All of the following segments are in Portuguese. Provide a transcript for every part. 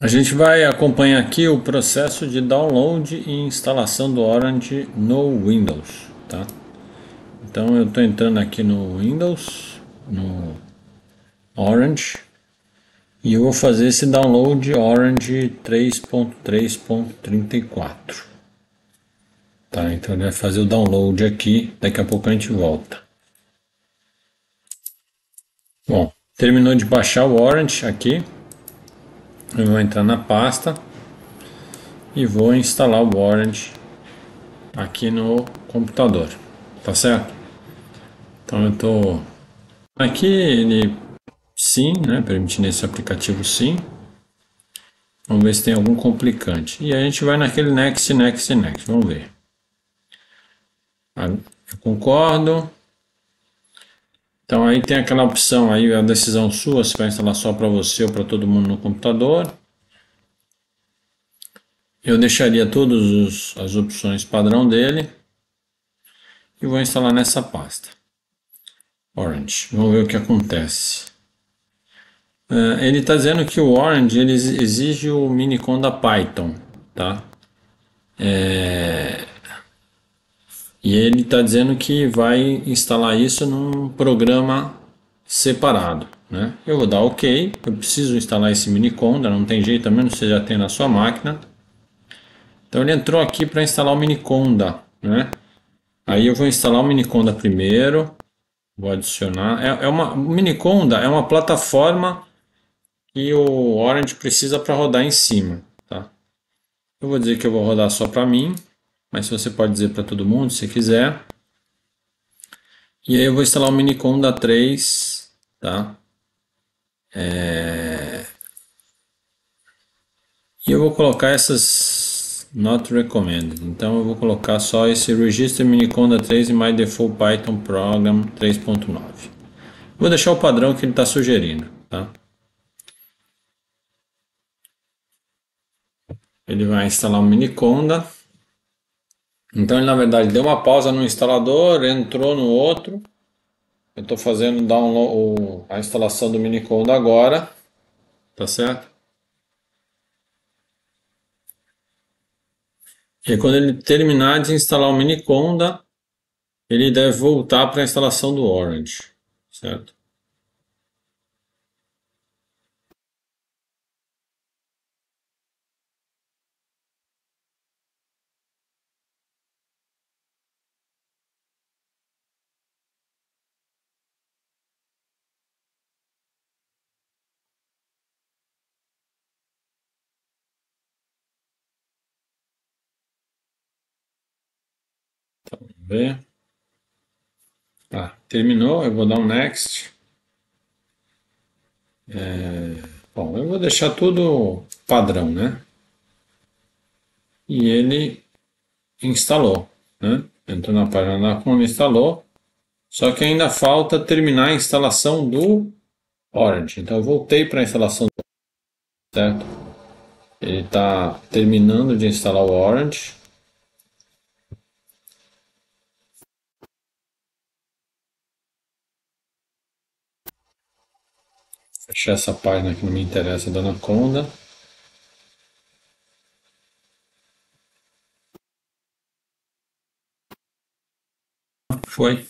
A gente vai acompanhar aqui o processo de download e instalação do Orange no Windows, tá? Então eu estou entrando aqui no Windows, no Orange, e eu vou fazer esse download Orange 3.3.34. Tá, então ele vai fazer o download aqui, daqui a pouco a gente volta. Bom, terminou de baixar o Orange aqui. Eu vou entrar na pasta e vou instalar o Orange aqui no computador, tá certo? Então eu tô aqui ele sim, né, permitindo esse aplicativo sim. Vamos ver se tem algum complicante. E a gente vai naquele next, next, next, vamos ver. Eu concordo. Então aí tem aquela opção aí, a decisão sua, se vai instalar só para você ou para todo mundo no computador. Eu deixaria todas as opções padrão dele e vou instalar nessa pasta. Orange. Vamos ver o que acontece. Uh, ele está dizendo que o Orange ele exige o minicon da Python, tá? É, e ele está dizendo que vai instalar isso num programa separado. Né? Eu vou dar OK, eu preciso instalar esse miniconda, não tem jeito, a menos que você já tenha na sua máquina. Então ele entrou aqui para instalar o miniconda. Né? Aí eu vou instalar o miniconda primeiro, vou adicionar. É, é uma, o miniconda é uma plataforma que o Orange precisa para rodar em cima. Tá? Eu vou dizer que eu vou rodar só para mim mas você pode dizer para todo mundo se quiser. E aí eu vou instalar o Minicom da 3, tá? É... E eu vou colocar essas not recommended. Então eu vou colocar só esse Register Minicom da 3 e My Default Python Program 3.9. Vou deixar o padrão que ele está sugerindo, tá? Ele vai instalar o Miniconda. Então ele na verdade deu uma pausa no instalador, entrou no outro. Eu estou fazendo download, a instalação do Miniconda agora, tá certo? E quando ele terminar de instalar o Miniconda, ele deve voltar para a instalação do Orange, certo? Vamos ver. Tá, terminou, eu vou dar um next. É, bom, eu vou deixar tudo padrão, né? E ele instalou, né? Entrou na página da Chrome, instalou. Só que ainda falta terminar a instalação do Orange. Então eu voltei para a instalação do certo? Ele está terminando de instalar o Orange. Fechar essa página que não me interessa da Anaconda. Foi.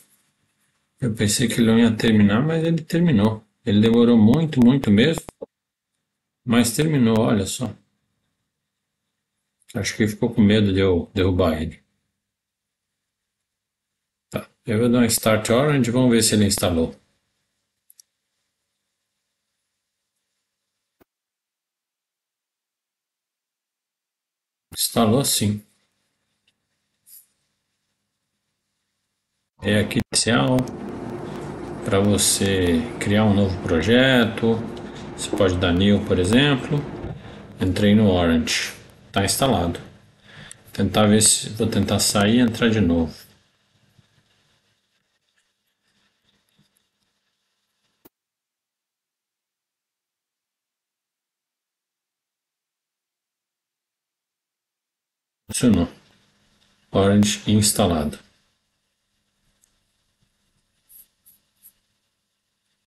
Eu pensei que ele não ia terminar, mas ele terminou. Ele demorou muito, muito mesmo. Mas terminou, olha só. Acho que ficou com medo de eu derrubar ele. Tá. Eu vou dar um Start Orange, vamos ver se ele instalou. Instalou sim. É aqui inicial para você criar um novo projeto. Você pode dar new, por exemplo. Entrei no Orange. Está instalado. Tentar ver se vou tentar sair e entrar de novo. Funcionou. Orange instalado.